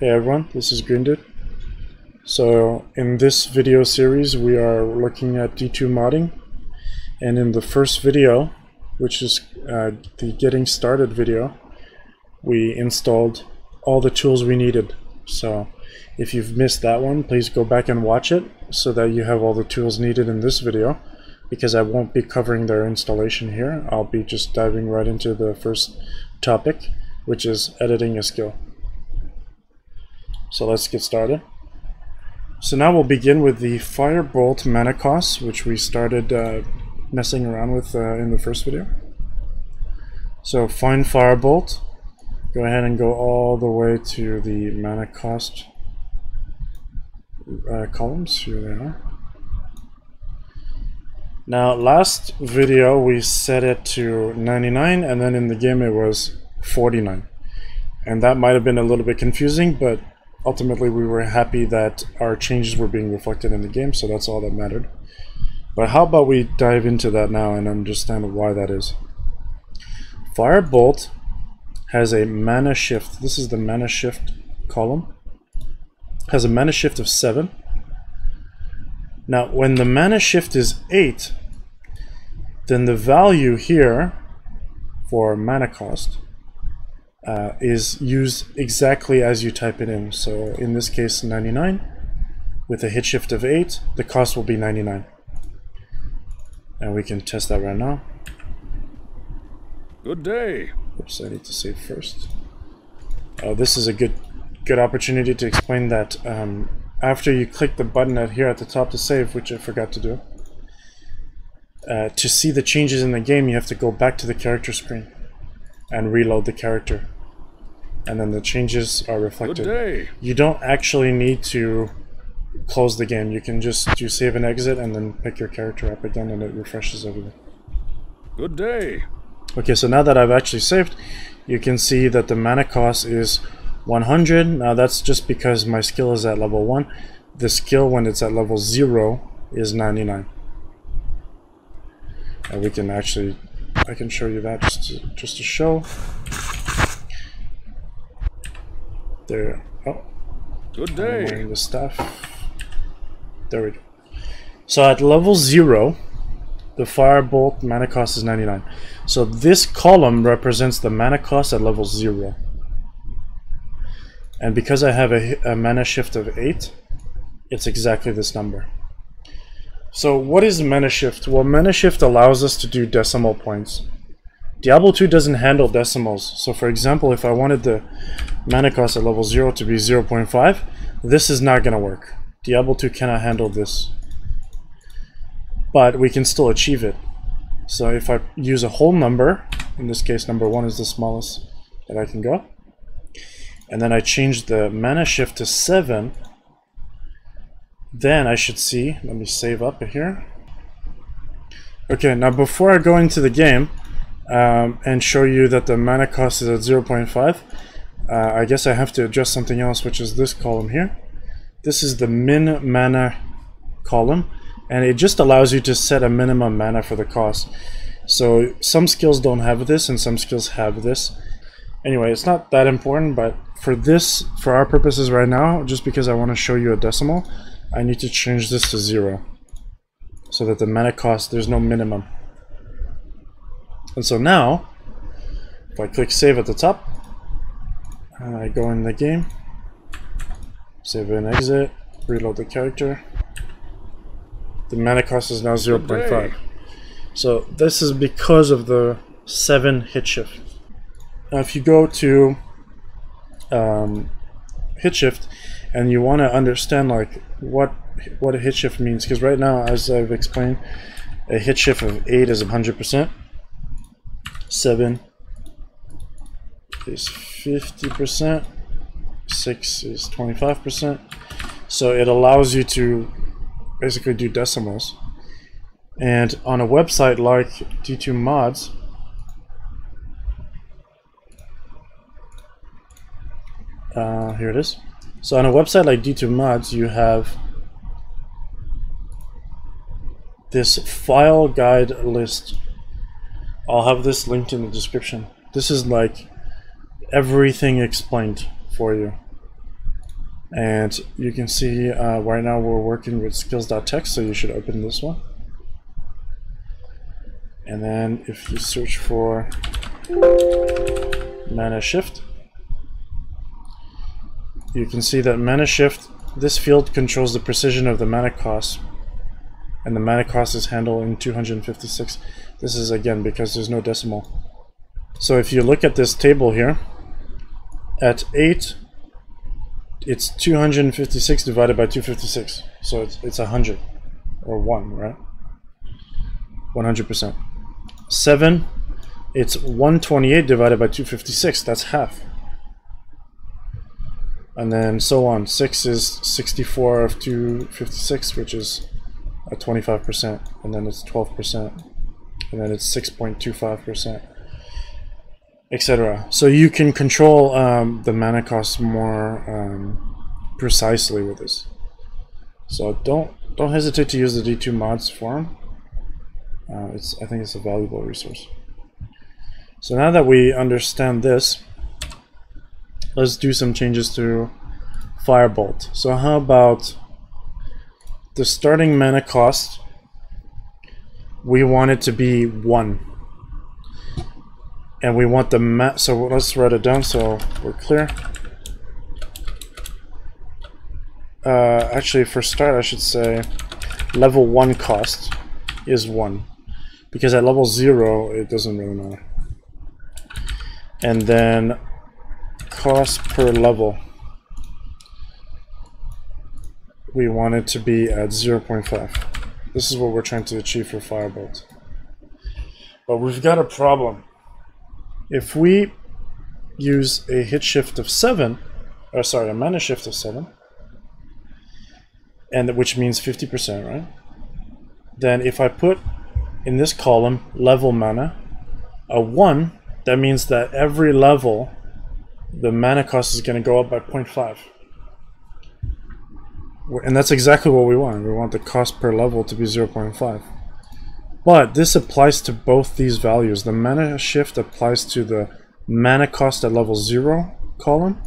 Hey everyone, this is GreenDude. So in this video series we are looking at D2 modding and in the first video, which is uh, the getting started video, we installed all the tools we needed. So if you've missed that one, please go back and watch it so that you have all the tools needed in this video because I won't be covering their installation here. I'll be just diving right into the first topic, which is editing a skill. So let's get started. So now we'll begin with the Firebolt mana cost, which we started uh, messing around with uh, in the first video. So find Firebolt, go ahead and go all the way to the mana cost uh, columns. Here they are. Now, last video we set it to 99, and then in the game it was 49. And that might have been a little bit confusing, but ultimately we were happy that our changes were being reflected in the game, so that's all that mattered. But how about we dive into that now and understand why that is. Firebolt has a mana shift. This is the mana shift column. Has a mana shift of 7. Now, when the mana shift is 8, then the value here for mana cost uh, is used exactly as you type it in. So in this case, 99. With a hit shift of 8, the cost will be 99. And we can test that right now. Good day. Oops, I need to save first. Uh, this is a good good opportunity to explain that um, after you click the button at here at the top to save, which I forgot to do, uh, to see the changes in the game, you have to go back to the character screen and reload the character. And then the changes are reflected. Good day. You don't actually need to close the game. You can just do save and exit and then pick your character up again and it refreshes everything. Good day. Okay, so now that I've actually saved, you can see that the mana cost is 100. Now that's just because my skill is at level 1. The skill when it's at level 0 is 99. And we can actually, I can show you that just to, just to show. There, oh, Good I'm day. wearing the stuff. There we go. So at level 0, the Firebolt mana cost is 99. So this column represents the mana cost at level 0. And because I have a, a mana shift of 8, it's exactly this number. So what is mana shift? Well, mana shift allows us to do decimal points. Diablo 2 doesn't handle decimals. So for example, if I wanted the mana cost at level 0 to be 0.5, this is not going to work. Diablo 2 cannot handle this. But we can still achieve it. So if I use a whole number, in this case number 1 is the smallest that I can go, and then I change the mana shift to 7, then I should see, let me save up here. Okay, now before I go into the game um, and show you that the mana cost is at 0.5, uh, I guess I have to adjust something else, which is this column here. This is the min mana column, and it just allows you to set a minimum mana for the cost. So some skills don't have this, and some skills have this. Anyway, it's not that important, but for this, for our purposes right now, just because I want to show you a decimal, I need to change this to zero. So that the mana cost, there's no minimum. And so now, if I click save at the top, and I go in the game, save and exit, reload the character, the mana cost is now 0.5. So this is because of the 7 hit shift. Now if you go to um, hit shift and you want to understand like what what a hit shift means because right now as I've explained a hit shift of 8 is 100% 7 is 50% 6 is 25% so it allows you to basically do decimals. And on a website like D2 Mods uh, here it is so on a website like D2 Mods you have this file guide list. I'll have this linked in the description. This is like everything explained for you. And you can see uh, right now we're working with skills.txt, so you should open this one. And then if you search for mana shift, you can see that mana shift, this field controls the precision of the mana cost. And the mana cost is handled in 256. This is again because there's no decimal. So if you look at this table here, at 8, it's 256 divided by 256. So it's, it's 100, or 1, right? 100%. 7, it's 128 divided by 256, that's half. And then so on. 6 is 64 of 256, which is a 25%, and then it's 12%, and then it's 6.25%, etc. So you can control um, the mana cost more um, precisely with this. So don't don't hesitate to use the D2 mods forum. Uh, it's I think it's a valuable resource. So now that we understand this, let's do some changes to Firebolt. So how about the starting mana cost, we want it to be 1. And we want the ma so let's write it down so we're clear. Uh, actually, for start, I should say level 1 cost is 1. Because at level 0, it doesn't really matter. And then cost per level we want it to be at 0.5. This is what we're trying to achieve for Firebolt. But we've got a problem. If we use a hit shift of 7, or sorry, a mana shift of 7, and which means 50%, right? Then if I put in this column level mana a 1, that means that every level the mana cost is going to go up by 0.5. And that's exactly what we want. We want the cost per level to be 0.5. But this applies to both these values. The mana shift applies to the mana cost at level 0 column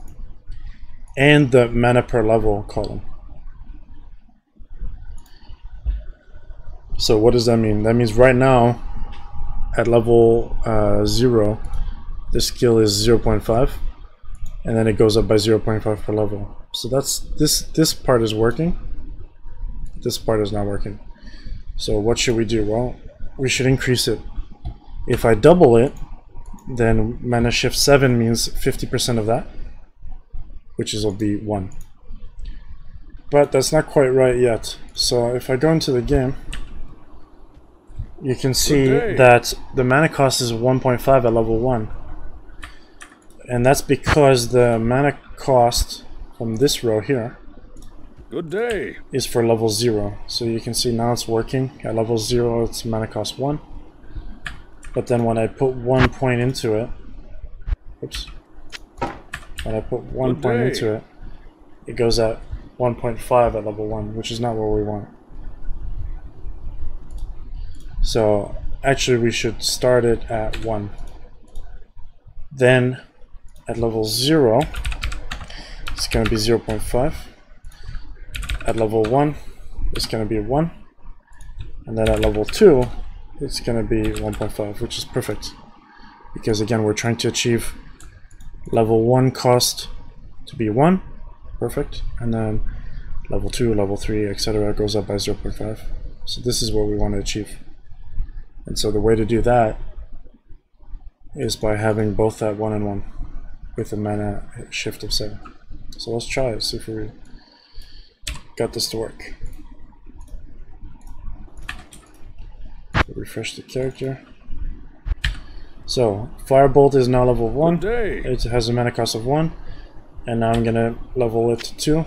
and the mana per level column. So what does that mean? That means right now at level uh, 0 the skill is 0.5 and then it goes up by 0.5 per level. So that's this this part is working. This part is not working. So what should we do? Well, we should increase it. If I double it, then mana shift 7 means 50% of that, which is will be 1. But that's not quite right yet. So if I go into the game, you can see that the mana cost is 1.5 at level 1 and that's because the mana cost from this row here Good day. is for level 0. So you can see now it's working. At level 0 it's mana cost 1. But then when I put 1 point into it, oops, when I put 1 Good point day. into it, it goes at 1.5 at level 1, which is not what we want. So actually we should start it at 1. Then at level 0, it's going to be 0.5. At level 1, it's going to be 1. And then at level 2, it's going to be 1.5, which is perfect. Because again, we're trying to achieve level 1 cost to be 1. Perfect. And then level 2, level 3, etc. goes up by 0.5. So this is what we want to achieve. And so the way to do that is by having both that 1 and 1 with a mana shift of 7. So let's try it, see if we got this to work. Refresh the character. So, Firebolt is now level 1. It has a mana cost of 1. And now I'm gonna level it to 2.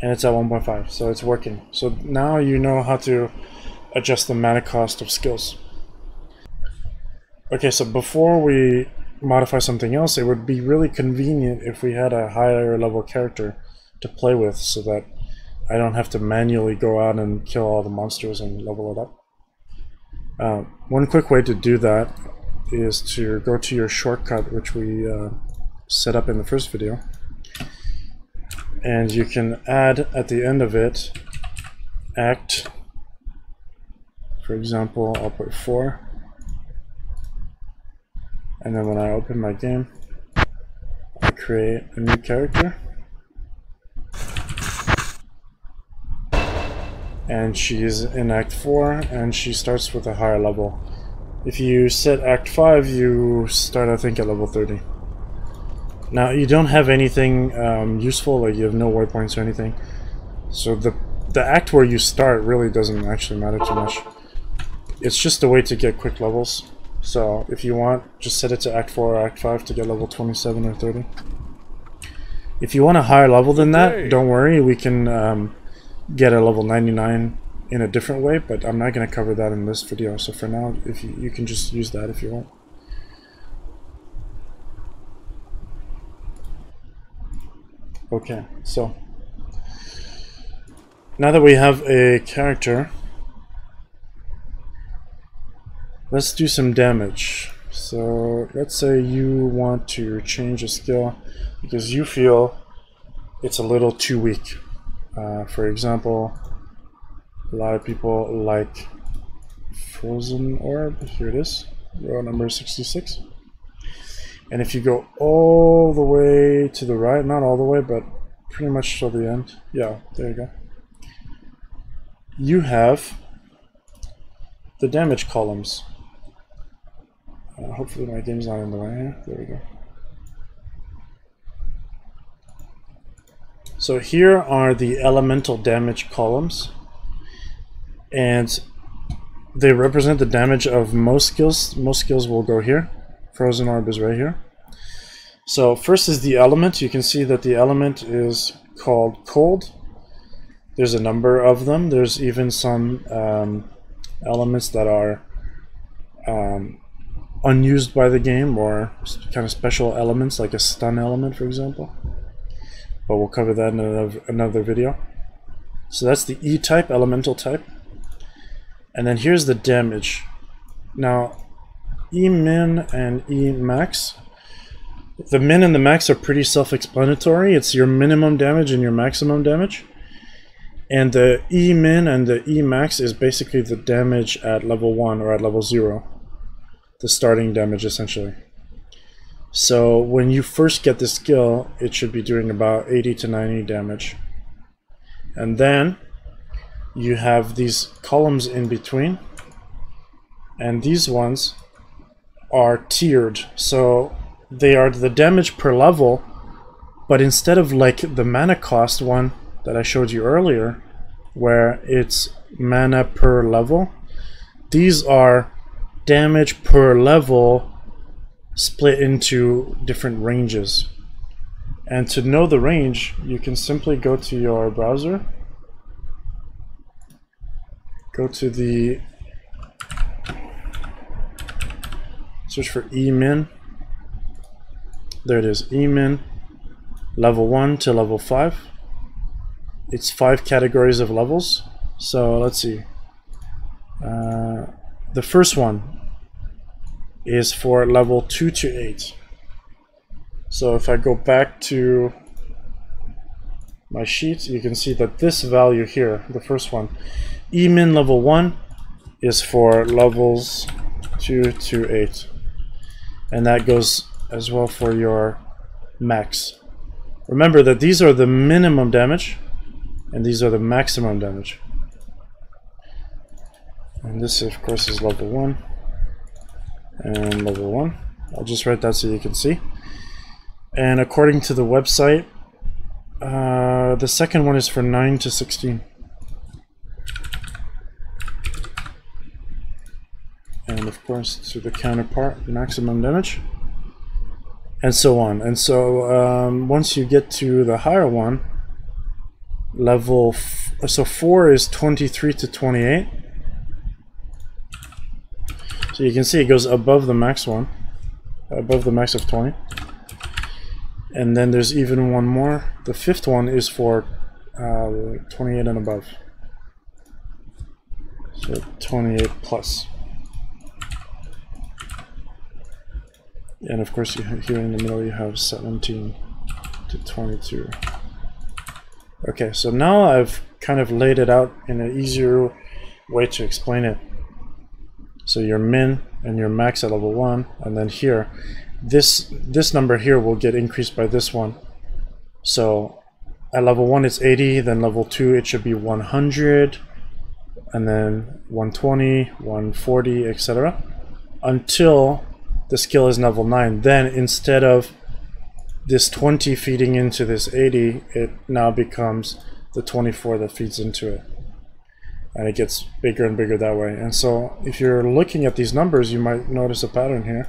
And it's at 1.5, so it's working. So now you know how to adjust the mana cost of skills. Okay, so before we modify something else, it would be really convenient if we had a higher level character to play with so that I don't have to manually go out and kill all the monsters and level it up. Uh, one quick way to do that is to go to your shortcut, which we uh, set up in the first video, and you can add at the end of it act. For example I'll put 4 and then when I open my game I create a new character and she's in Act 4 and she starts with a higher level. If you set Act 5 you start I think at level 30. Now you don't have anything um, useful like you have no waypoints or anything so the, the act where you start really doesn't actually matter too much. It's just a way to get quick levels. So if you want, just set it to Act 4 or Act 5 to get level 27 or 30. If you want a higher level than that, don't worry, we can um, get a level 99 in a different way, but I'm not going to cover that in this video. So for now, if you, you can just use that if you want. Okay, so now that we have a character, let's do some damage. So let's say you want to change a skill because you feel it's a little too weak. Uh, for example, a lot of people like Frozen Orb. Here it is, row number 66. And if you go all the way to the right, not all the way, but pretty much till the end. Yeah, there you go. You have the damage columns. Uh, hopefully my game's not in the way. There we go. So here are the elemental damage columns. And they represent the damage of most skills. Most skills will go here. Frozen Orb is right here. So first is the element. You can see that the element is called cold. There's a number of them. There's even some um, elements that are um, unused by the game or kind of special elements like a stun element for example. But we'll cover that in another, video. So that's the E-type, elemental type. And then here's the damage. Now, E-min and E-max the min and the max are pretty self-explanatory. It's your minimum damage and your maximum damage. And the E min and the E max is basically the damage at level 1 or at level 0. The starting damage, essentially. So when you first get the skill, it should be doing about 80 to 90 damage. And then you have these columns in between. And these ones are tiered. So they are the damage per level, but instead of like the mana cost one that I showed you earlier, where it's mana per level, these are damage per level split into different ranges. And to know the range, you can simply go to your browser, go to the, search for emin, there it is, Emin, level 1 to level 5. It's five categories of levels. So let's see. Uh, the first one is for level 2 to 8. So if I go back to my sheet, you can see that this value here, the first one, Emin level 1 is for levels 2 to 8. And that goes as well for your max. Remember that these are the minimum damage and these are the maximum damage. And this of course is level 1 and level 1. I'll just write that so you can see. And according to the website, uh, the second one is for 9 to 16. And of course to the counterpart, maximum damage and so on. And so um, once you get to the higher one, level, so 4 is 23 to 28. So you can see it goes above the max one, above the max of 20. And then there's even one more. The fifth one is for uh, 28 and above. So 28 plus. And of course, here in the middle, you have 17 to 22. Okay, so now I've kind of laid it out in an easier way to explain it. So your min and your max at level 1, and then here, this, this number here will get increased by this one. So at level 1 it's 80, then level 2 it should be 100, and then 120, 140, etc. Until the skill is level 9. Then instead of this 20 feeding into this 80, it now becomes the 24 that feeds into it. And it gets bigger and bigger that way. And so if you're looking at these numbers, you might notice a pattern here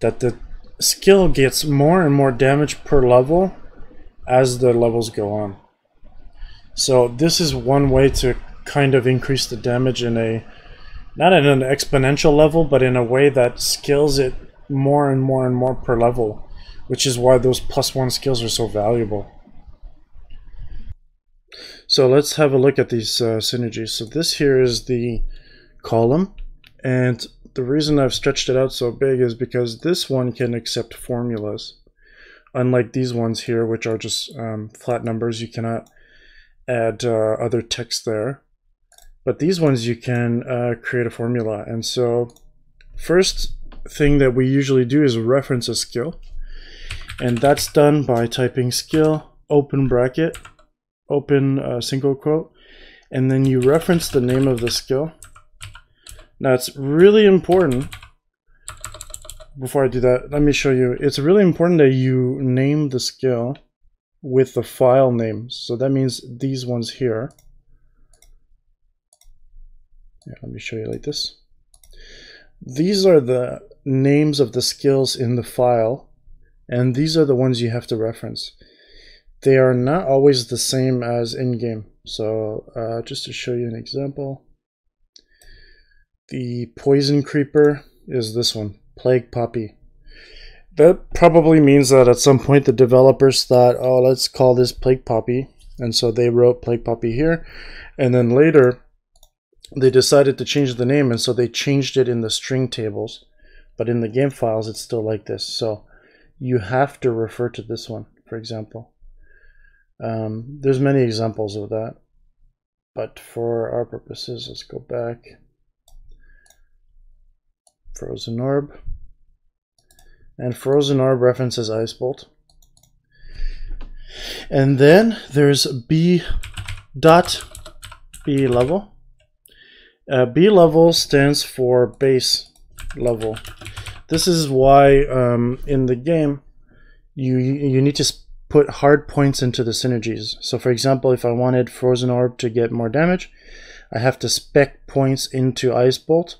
that the skill gets more and more damage per level as the levels go on. So this is one way to kind of increase the damage in a not at an exponential level, but in a way that scales it more and more and more per level, which is why those plus one skills are so valuable. So let's have a look at these uh, synergies. So this here is the column, and the reason I've stretched it out so big is because this one can accept formulas. Unlike these ones here, which are just um, flat numbers, you cannot add uh, other text there. But these ones you can uh, create a formula. And so first thing that we usually do is reference a skill. And that's done by typing skill, open bracket, open uh, single quote, and then you reference the name of the skill. Now it's really important, before I do that, let me show you. It's really important that you name the skill with the file name. So that means these ones here. Yeah, let me show you like this. These are the names of the skills in the file, and these are the ones you have to reference. They are not always the same as in-game. So uh, just to show you an example, the poison creeper is this one, plague poppy. That probably means that at some point the developers thought, oh, let's call this plague poppy. And so they wrote plague poppy here. And then later they decided to change the name and so they changed it in the string tables but in the game files it's still like this so you have to refer to this one for example um, there's many examples of that but for our purposes let's go back. Frozen orb. And frozen orb references ice bolt. And then there's b dot b level. Uh, B level stands for base level. This is why um, in the game you you need to put hard points into the synergies. So for example, if I wanted Frozen Orb to get more damage, I have to spec points into Ice Bolt.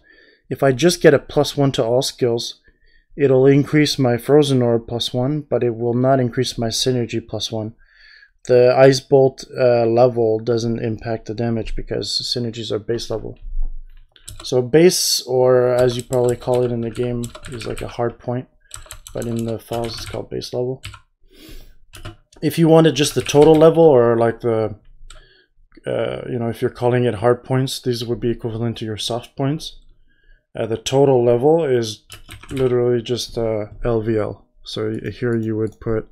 If I just get a plus one to all skills, it'll increase my Frozen Orb plus one, but it will not increase my synergy plus one. The Ice Bolt uh, level doesn't impact the damage because synergies are base level. So base, or as you probably call it in the game, is like a hard point, but in the files it's called base level. If you wanted just the total level, or like the, uh, you know, if you're calling it hard points, these would be equivalent to your soft points. Uh, the total level is literally just uh, LVL. So here you would put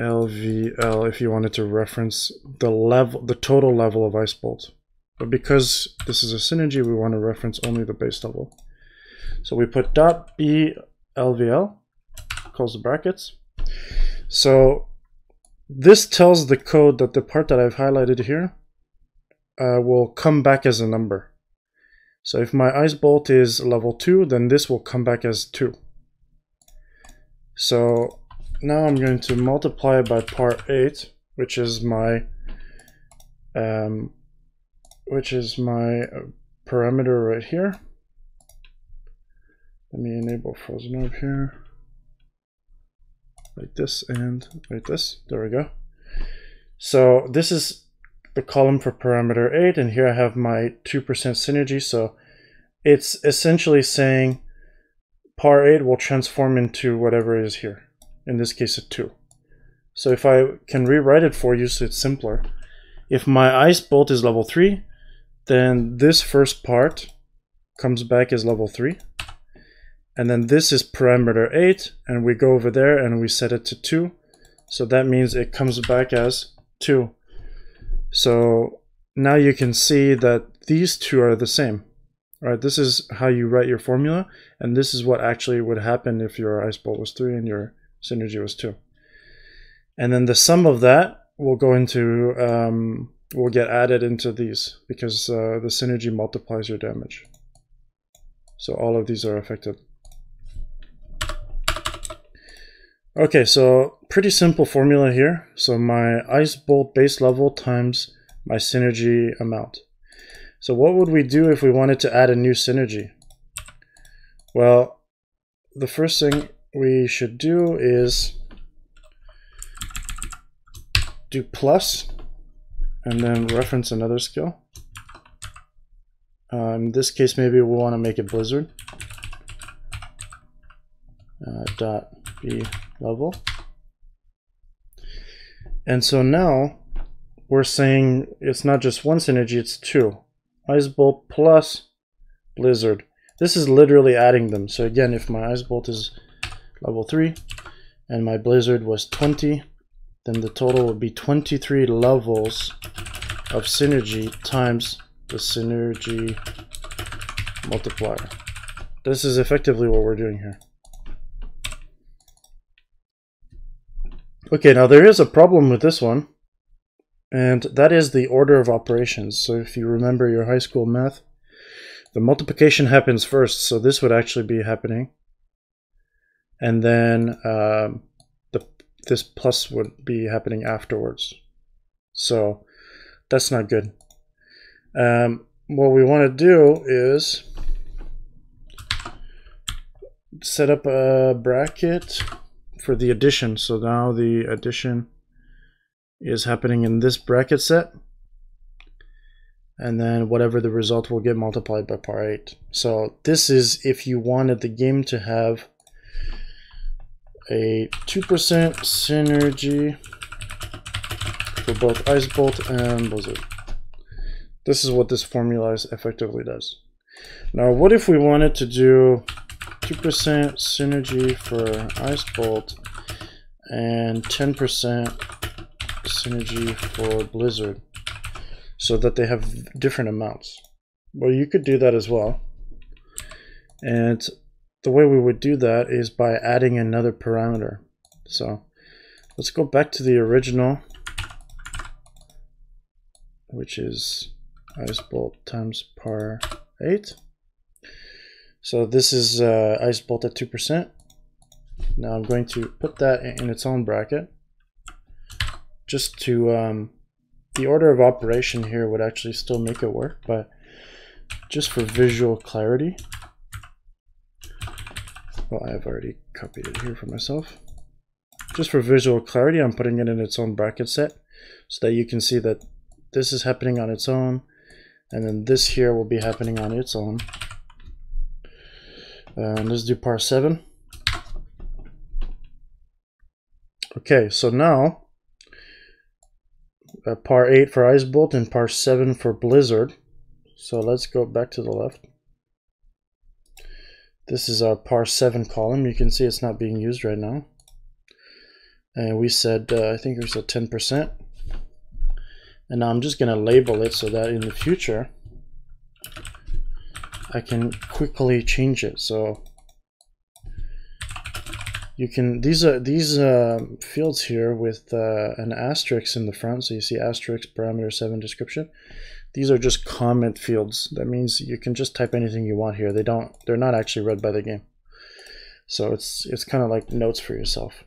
LVL if you wanted to reference the level, the total level of Ice Bolt. But because this is a synergy, we want to reference only the base level. So we put dot b lvl, close the brackets. So this tells the code that the part that I've highlighted here uh, will come back as a number. So if my ice bolt is level 2, then this will come back as 2. So now I'm going to multiply by part 8, which is my um, which is my uh, parameter right here. Let me enable frozen orb here. Like this and like this. There we go. So this is the column for parameter 8 and here I have my 2% synergy. So it's essentially saying par 8 will transform into whatever is here. In this case a 2. So if I can rewrite it for you so it's simpler. If my ice bolt is level 3, then this first part comes back as level 3. And then this is parameter 8, and we go over there and we set it to 2. So that means it comes back as 2. So now you can see that these two are the same. Right, this is how you write your formula, and this is what actually would happen if your ice bolt was 3 and your synergy was 2. And then the sum of that will go into, um, will get added into these, because uh, the synergy multiplies your damage. So all of these are affected. Okay, so pretty simple formula here. So my ice bolt base level times my synergy amount. So what would we do if we wanted to add a new synergy? Well, the first thing we should do is do plus and then reference another skill. Uh, in this case, maybe we want to make it Blizzard. Uh, dot B level. And so now we're saying it's not just one synergy, it's two. Ice Bolt plus Blizzard. This is literally adding them. So again, if my Ice Bolt is level 3 and my Blizzard was 20, then the total would be 23 levels of synergy times the synergy multiplier. This is effectively what we're doing here. Okay, now there is a problem with this one, and that is the order of operations. So if you remember your high school math, the multiplication happens first, so this would actually be happening. And then um, the this plus would be happening afterwards. So that's not good. Um, what we want to do is set up a bracket for the addition. So now the addition is happening in this bracket set. And then whatever the result will get multiplied by par 8. So this is if you wanted the game to have a 2% synergy for both Ice Bolt and Blizzard. This is what this formula is effectively does. Now what if we wanted to do 2% synergy for Ice Bolt and 10% synergy for Blizzard so that they have different amounts. Well, you could do that as well. And the way we would do that is by adding another parameter. So let's go back to the original, which is ice bolt times par 8. So this is uh, ice bolt at 2%. Now I'm going to put that in its own bracket. Just to um, the order of operation here would actually still make it work but just for visual clarity. Well I've already copied it here for myself. Just for visual clarity I'm putting it in its own bracket set so that you can see that this is happening on its own and then this here will be happening on its own and let's do par 7. Okay, so now uh, par 8 for Ice Bolt and par 7 for Blizzard. So let's go back to the left. This is our par 7 column. You can see it's not being used right now. And we said, uh, I think we a 10%. And now I'm just going to label it so that in the future, I can quickly change it. So you can these are these uh, fields here with uh, an asterisk in the front. So you see asterisk parameter seven description. These are just comment fields. That means you can just type anything you want here. They don't. They're not actually read by the game. So it's it's kind of like notes for yourself.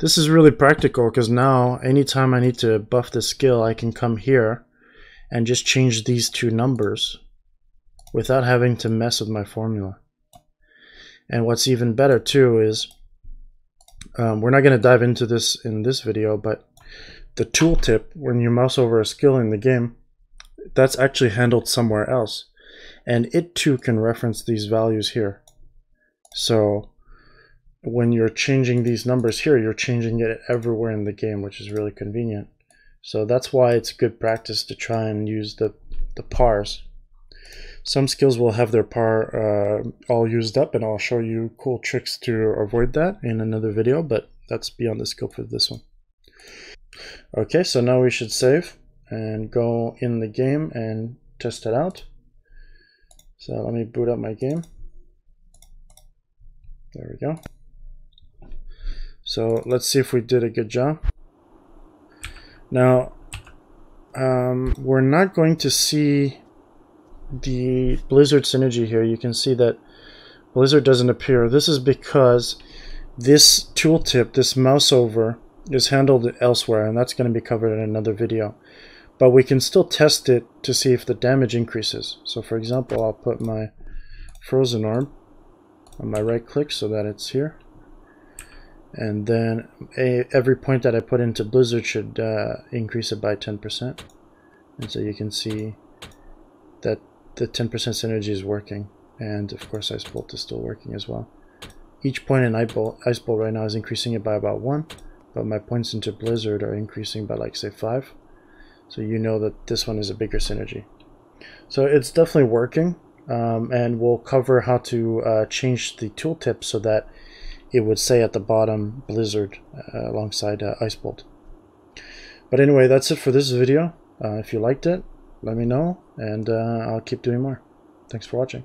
This is really practical because now anytime I need to buff the skill, I can come here and just change these two numbers without having to mess with my formula. And what's even better too is, um, we're not going to dive into this in this video, but the tooltip, when you mouse over a skill in the game, that's actually handled somewhere else. And it too can reference these values here. So when you're changing these numbers here, you're changing it everywhere in the game, which is really convenient. So that's why it's good practice to try and use the, the pars some skills will have their par uh, all used up, and I'll show you cool tricks to avoid that in another video, but that's beyond the scope of this one. Okay, so now we should save and go in the game and test it out. So let me boot up my game. There we go. So let's see if we did a good job. Now, um, we're not going to see the Blizzard synergy here. You can see that Blizzard doesn't appear. This is because this tooltip, this mouse over, is handled elsewhere, and that's going to be covered in another video. But we can still test it to see if the damage increases. So for example, I'll put my frozen orb on my right click so that it's here and then a, every point that I put into Blizzard should uh, increase it by 10%. And so you can see that the 10% synergy is working. And of course Ice Bolt is still working as well. Each point in Ice Bolt, Ice Bolt right now is increasing it by about 1, but my points into Blizzard are increasing by like say 5. So you know that this one is a bigger synergy. So it's definitely working. Um, and we'll cover how to uh, change the tooltip so that it would say at the bottom Blizzard uh, alongside uh, Ice Bolt. But anyway, that's it for this video. Uh, if you liked it, let me know, and uh, I'll keep doing more. Thanks for watching.